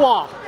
哇！